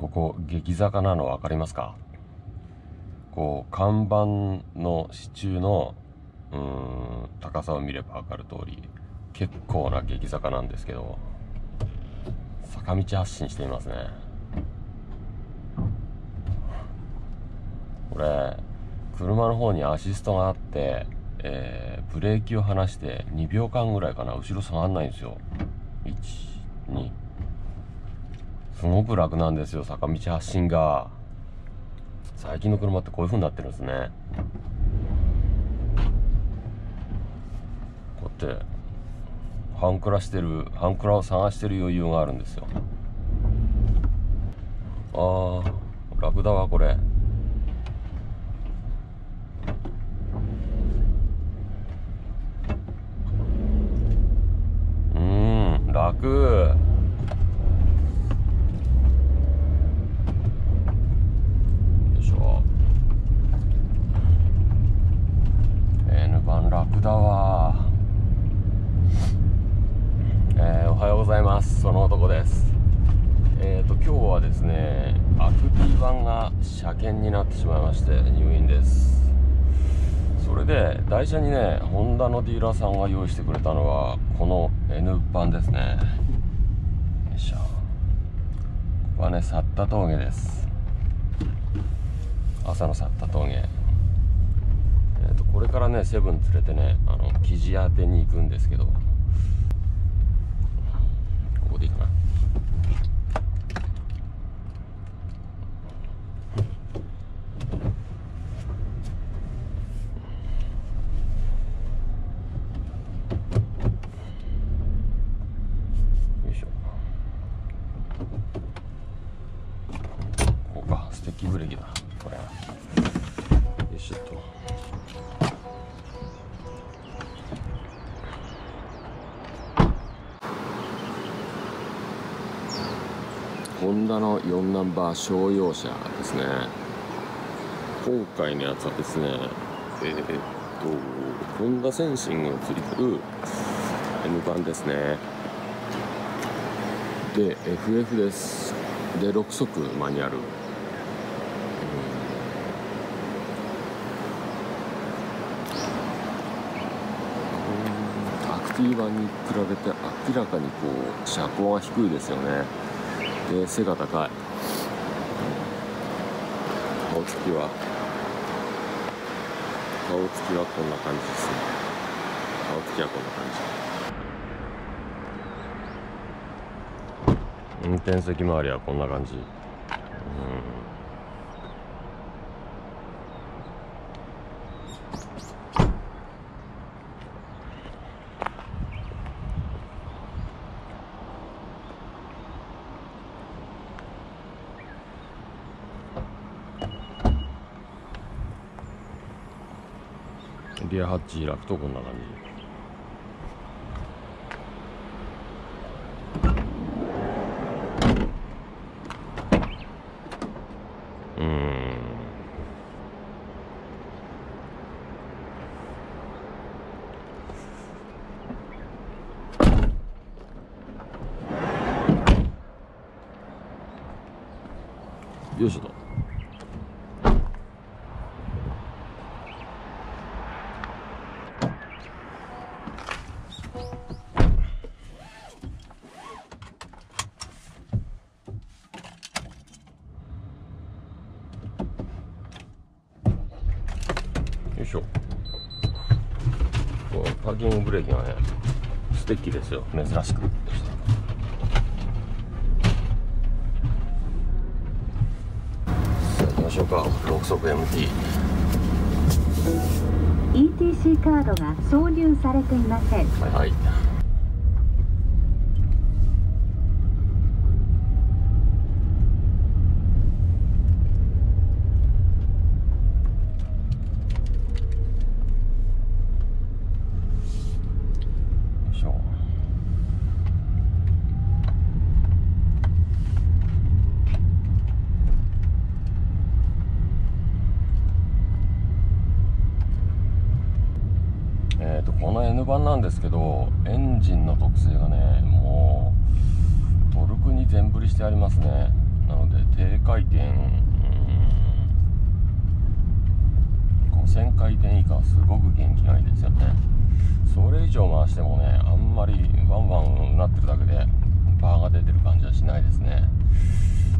ここ激坂なの分かりますか？こう看板の支柱のうん高さを見れば分かる通り結構な激坂なんですけど坂道発進していますね。これ車の方にアシストがあって、えーブレーキを離して2秒間ぐらいかな。後ろ下がんないんですよ。12すごく楽なんですよ坂道発進が。最近の車ってこういう風になってるんですね。こうやって半クラしてる半クラを探してる余裕があるんですよ。あー楽だわこれうーん楽よいしょ N 版楽だわえーおはようございますその男ですえーと今日はですねアクティ版がになってしまいまして入院です。それで台車にねホンダのディーラーさんが用意してくれたのはこの N 版ですね。よいしょ。ここはね去った峠です。朝の去った峠。えーとこれからねセブン連れてねあの生地当てに行くんですけど。ここでいいかなよいしょここか。ステッキブレーキだ。これ。よいしょっと。ホンダの4ナンバー商用車ですね。今回のやつはですね。えーっとホンダセンシングがついてる N 版ですね。で FF です。で6速マニュアル。うん。アクティ版に比べて明らかにこう車高が低いですよね。で背が高い。顔つきは。顔つきはこんな感じですね。顔つきはこんな感じ。運転席周りはこんな感じ。うん。リアハッチ開くとこんな感じ。よいしょパーキングブレーキがねステッキですよ。珍しく。さあ行きましょうか。6速 MT ETC カードが挿入されていません。はいはいしょえー、とこの N 版なんですけどエンジンの特性がねもうトルクに全振りしてありますね。なので低回転5000回転以下すごく元気がいいですよね。それ以上回してもねあんまりワンワンなってるだけでバーが出てる感じはしないですね。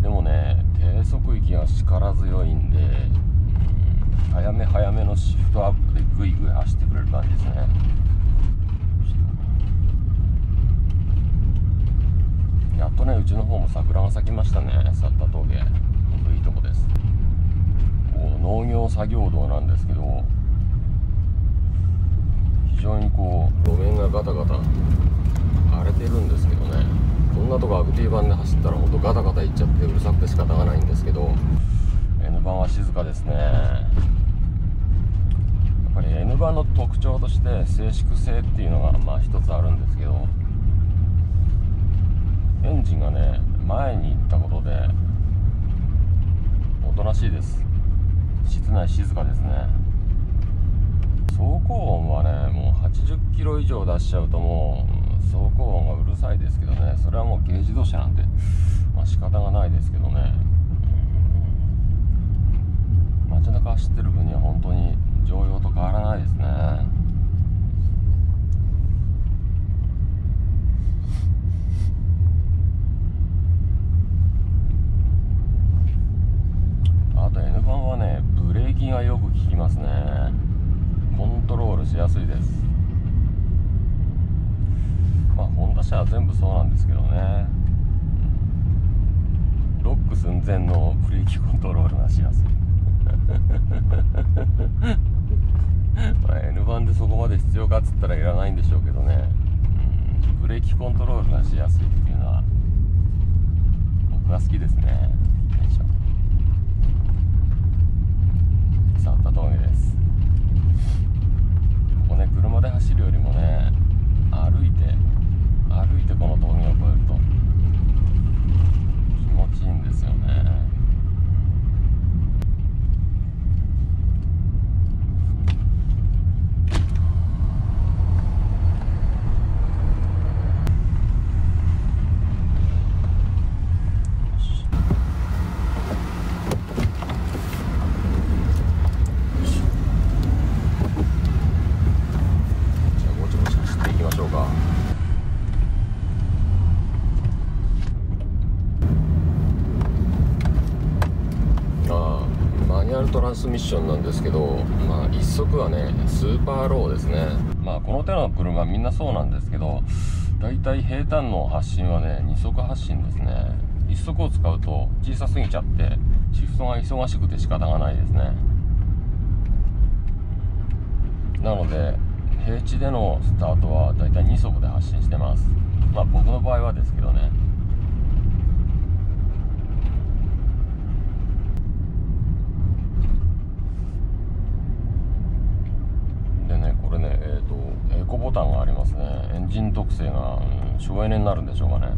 でもね低速域が力強いんで、早め早めのシフトアップでグイグイ走ってくれる感じですねやっとねうちの方も桜が咲きましたね去った峠。ほんといいとこです。こう農業作業道なんですけど非常にこう路面がガタガタ。荒れてるんですけどね。こんなとこアクティバンで走ったらほんとガタガタいっちゃってうるさくて仕方がないんですけど。N バンは静かですね。やっぱり N バンの特徴として静粛性っていうのがまあ一つあるんですけど。エンジンがね前に行ったことでおとなしいです。室内静かですね。走行音はねもう80キロ以上出しちゃうともう走行音がうるさいですけどね。それはもう軽自動車なんでまあ仕方がないですけどね。街中走ってる分には本当に常用と変わらないですね。あと N ファンはねブレーキがよく効きますね。コントロールしやすいです。まあホンダ車は全部そうなんですけどね。ロック寸前のブレーキコントロールがしやすい。まあ N 版でそこまで必要かっつったらいらないんでしょうけどね、うん、ブレーキコントロールがしやすいっていうのは僕は好きですねよいしょ去った峠です。ここね車で走るよりもね歩いて歩いてこの峠を越えると気持ちいいんですよねじゃあぼちぼち走っていきましょうかああマニュアルトランスミッションなんですけどまあ一足はねスーパーローですね。まあこの手の車みんなそうなんですけどだいたい平坦の発進はね二足発進ですね。一足を使うと小さすぎちゃってシフトが忙しくて仕方がないですね。なので平地でのスタートはだいたい2速で発進してます。まあ僕の場合はですけどねでねこれねえっ、とエコボタンがありますねエンジン特性が、うん省エネになるんでしょうかね。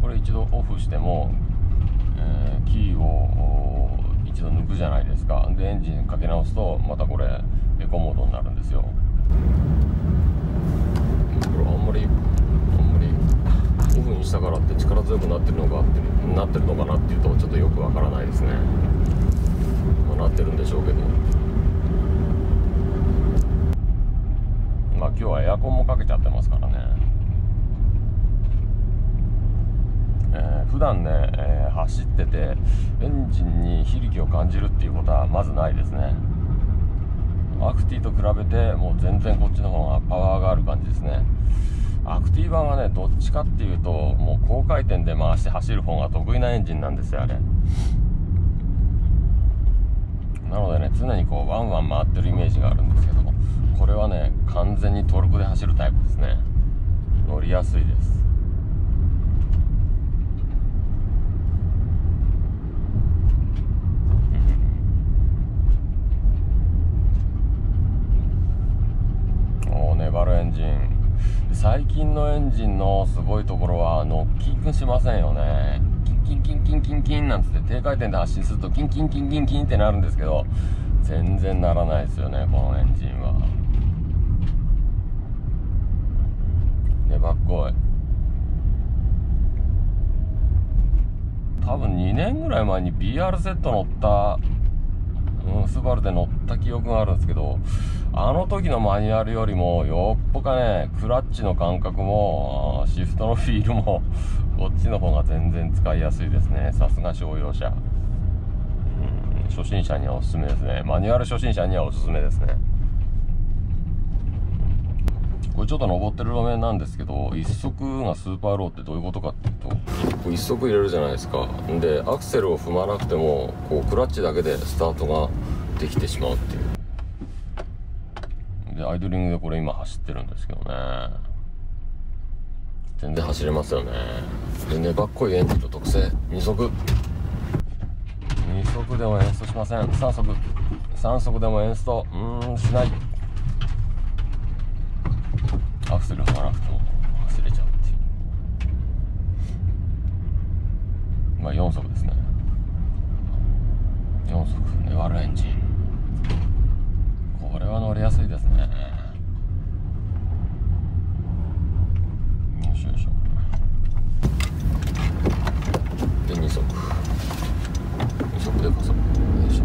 これ一度オフしても、えーキーをお一度抜くじゃないですか。でエンジンかけ直すとまたこれエコモードになるんですよ。これあんまりあんまりオフにしたからって力強くなってるのかってなってるのかなっていうとちょっとよくわからないですね。まあなってるんでしょうけどまあ今日はエアコンもかけちゃってますからね。えー普段ね、えー走っててエンジンに非力を感じるっていうことはまずないですね。アクティと比べてもう全然こっちの方がパワーがある感じですね。アクティ版はねどっちかっていうともう高回転で回して走る方が得意なエンジンなんですよあれ。なのでね常にこうワンワン回ってるイメージがあるんですけど。これはね完全にトルクで走るタイプですね。乗りやすいです。おー粘るエンジン。最近のエンジンのすごいところはノッキングしませんよね。キンキンキンキンキンなんつって低回転で発進するとキンキンキンキンキンってなるんですけど全然ならないですよねこのエンジンは。粘っこい多分2年ぐらい前に BRZ 乗った、うん、スバルで乗った記憶があるんですけど、あの時のマニュアルよりも、よっぽかね、クラッチの感覚も、シフトのフィールも、こっちの方が全然使いやすいですね。さすが商用車。うん、初心者にはおすすめですね。マニュアル初心者にはおすすめですね。これちょっと登ってる路面なんですけど、一足がスーパーローってどういうことかっていうと、一足入れるじゃないですか。んで、アクセルを踏まなくても、こうクラッチだけでスタートができてしまうっていう。で、アイドリングでこれ今走ってるんですけどね。全然走れますよね。で、粘っこいエンジンと特性、2速。2速でもエンストしません。3速。3速でもエンスト、うーん、しない。アクセル踏まなくても走れちゃうっていう。まあ4速ですね。4速粘るエンジンこれは乗りやすいですね。よいしょよいしょ。で2速2速で加速よいしょ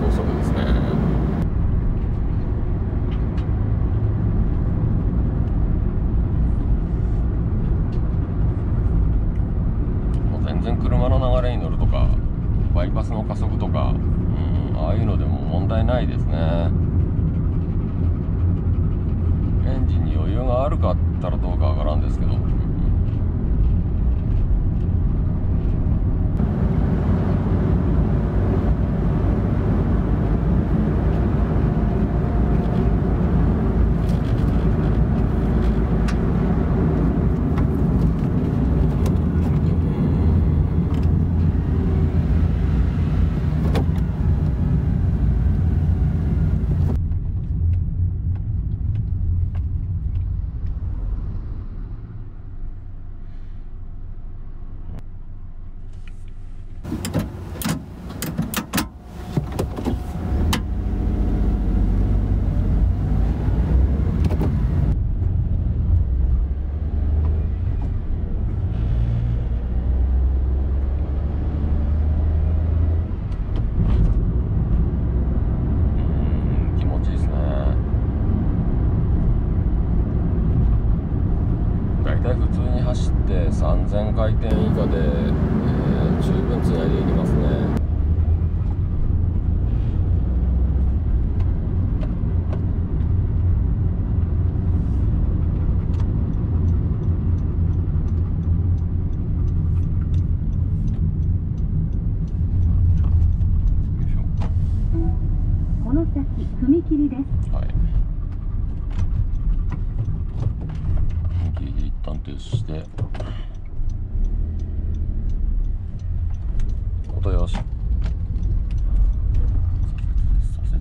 高速ですねもう全然車の流れに乗るとかバイパスの加速とかうんああいうのでも問題ないですねエンジンに余裕があるかったらどうかわからんですけどうん気持ちいいですね大体普通に走って3000回転以下で、えー十分つないでいきますねよいしょこの先踏切ですはい。ギリギリ一旦停止して。音よし。左折左折。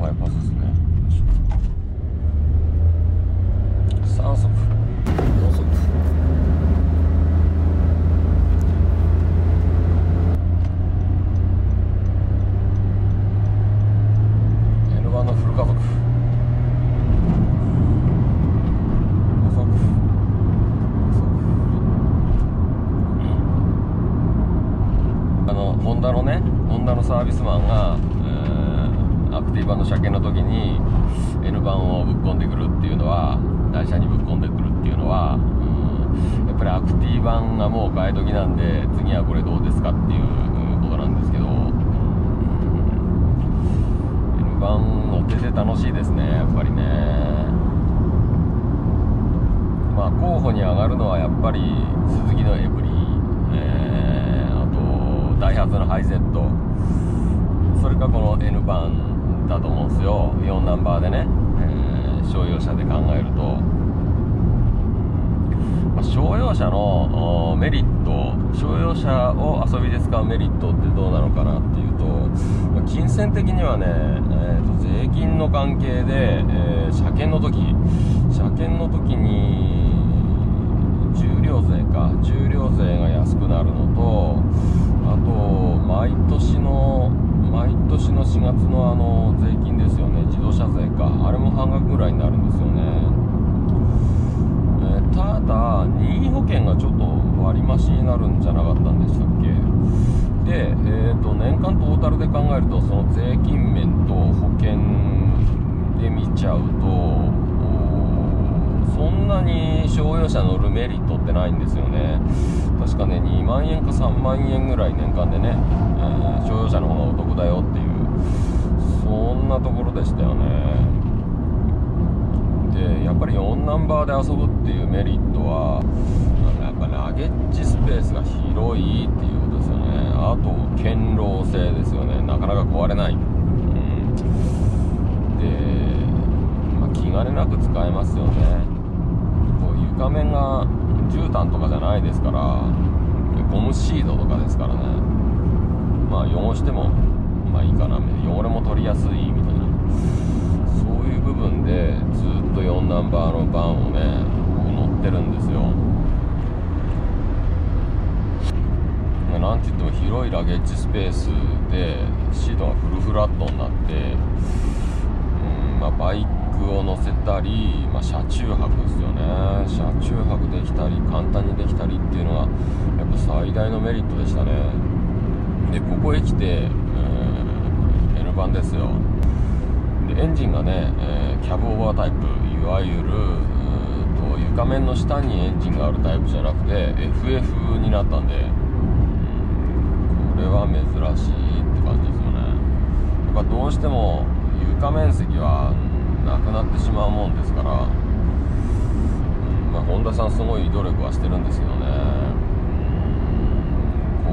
バイパスですね。よいしょ三速。四速。N1 のフル加速加速加速あのホンダのねホンダのサービスマンが、えーアクティバの車検の時に N 版をぶっ込んでくるっていうのは台車にぶっ込んでくるっていうのは、うん、やっぱりアクティ版がもう替え時なんで次はこれどうですかっていうことなんですけど、うん。N 版乗ってて楽しいですねやっぱりね。まあ候補に上がるのはやっぱりスズキのエブリ、えーあとダイハツのハイゼット。それかこの N 版だと思うんですよ。4ナンバーでね、えー商用車で考えると。まあ、商用車のメリット。商用車を遊びで使うメリットってどうなのかなっていうと、まあ、金銭的にはね、えーと、税金の関係で、えー、車検の時車検の時に重量税か。重量税が安くなるのとあと毎年の毎年の4月のあの税金ですよね。自動車税か。あれも半額ぐらいになるんですよね。えただ任意保険がちょっと割増になるんじゃなかったんでしたっけ？で、えーと、年間トータルで考えるとその税金面と保険で見ちゃうとそんなに商用車乗るメリットってないんですよね。確かね2万円か3万円ぐらい年間でね、えー、商用車の方がお得だよっていう。そんなところでしたよね。でやっぱり4ナンバーで遊ぶっていうメリットはやっぱラゲッジスペースが広いっていうことですよね。あと堅牢性ですよね。なかなか壊れない、うん、で、ま、気兼ねなく使えますよね。こう床面が絨毯とかじゃないですからゴムシードとかですからね。まあ汚してもまあいいかな。汚れも取りやすいみたいな。そういう部分でずっと4ナンバーのバンをね乗ってるんですよ。なんて言っても広いラゲッジスペースでシートがフルフラットになってうんまあバイクを乗せたり、まあ、車中泊ですよね。車中泊できたり簡単にできたりっていうのがやっぱ最大のメリットでしたね。でここへ来て、えー、N 版ですよ。でエンジンがね、えー、キャブオーバータイプいわゆると床面の下にエンジンがあるタイプじゃなくて FF になったんで、これは珍しいって感じですよね。やっぱどうしても床面積はなくなってしまうもんですから、うん、まあ、本田さんすごい努力はしてるんですけどね、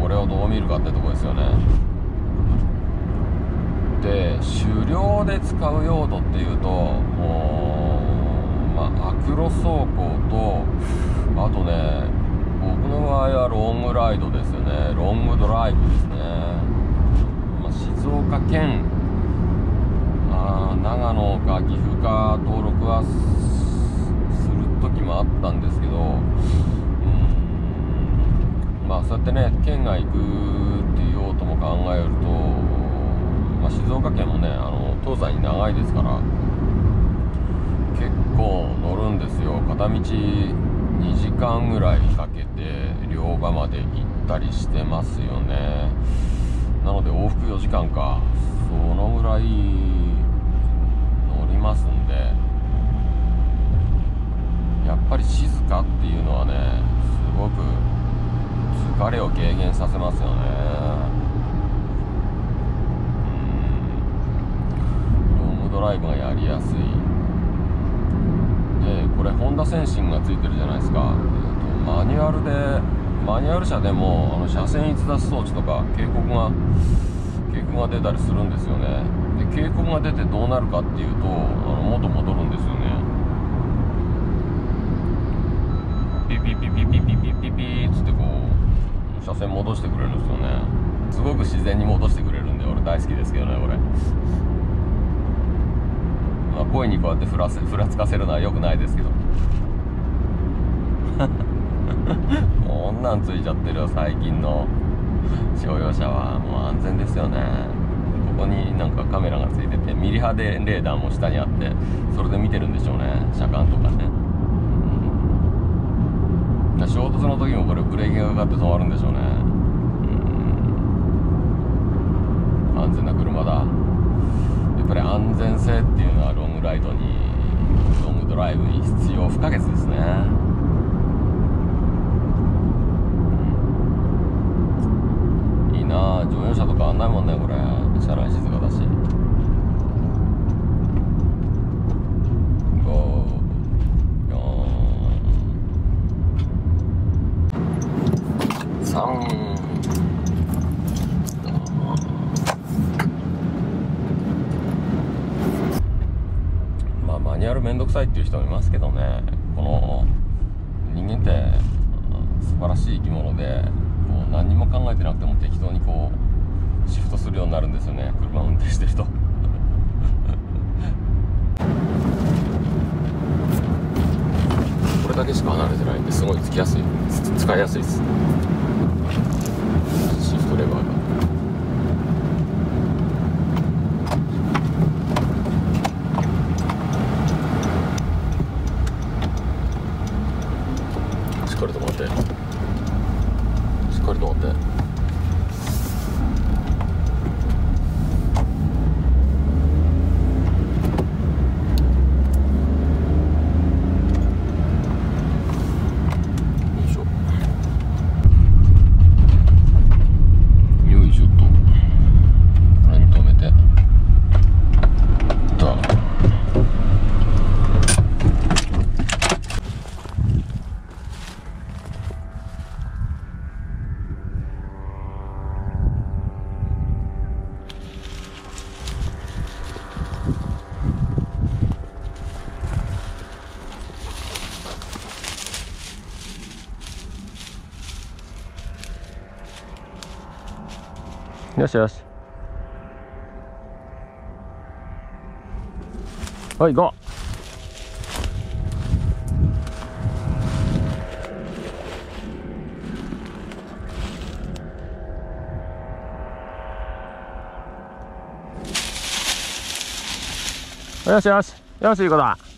これをどう見るかってとこですよね。で狩猟で使う用途っていうともうまあ、アクロ走行とあとね僕の場合はロングライドですよね。ロングドライブですね、まあ、静岡県長野か岐阜か登録はする時もあったんですけどうん。まあそうやってね県外行くっていう用途も考えるとまあ、静岡県もねあの東西に長いですから結構乗るんですよ。片道2時間ぐらいかけて両場まで行ったりしてますよね。なので往復4時間か。そのぐらいますんでやっぱり静かっていうのはねすごく疲れを軽減させますよね。ロングドライブがやりやすい。でこれホンダセンシングがついてるじゃないですか。マニュアルでマニュアル車でもあの車線逸脱装置とか警告が警告が出たりするんですよね。警告が出てどうなるかっていうとあの元戻るんですよね。ピピピピピピピピピーっつってこう車線戻してくれるんですよね。すごく自然に戻してくれるんで俺大好きですけどねこれ。まあ、声にこうやってふらせふらつかせるのは良くないですけど。こんなんついちゃってるよ最近の商用車は。もう安全ですよね。こになんかカメラがついててミリ波でレーダーも下にあってそれで見てるんでしょうね車間とかね、うん、衝突の時もこれブレーキがかかって止まるんでしょうね、うん、安全な車だ。やっぱり安全性っていうのはロングライドにロングドライブに必要不可欠ですね、いいな乗用車とかあんないもんねこれ。車内静かだし。めんどくさいっていう人もいますけどね。この人間って素晴らしい生き物でこう何にも考えてなくても適当にこうシフトするようになるんですよね。車運転してると。これだけしか離れてないんですごいつきやすい。つ使いやすいです。シフトレバーが。しっかり止まって。しっかり止まってよいしょよいしょっとこれに止めてだよしよし。はい行こう。よしよし。よしいい子だ。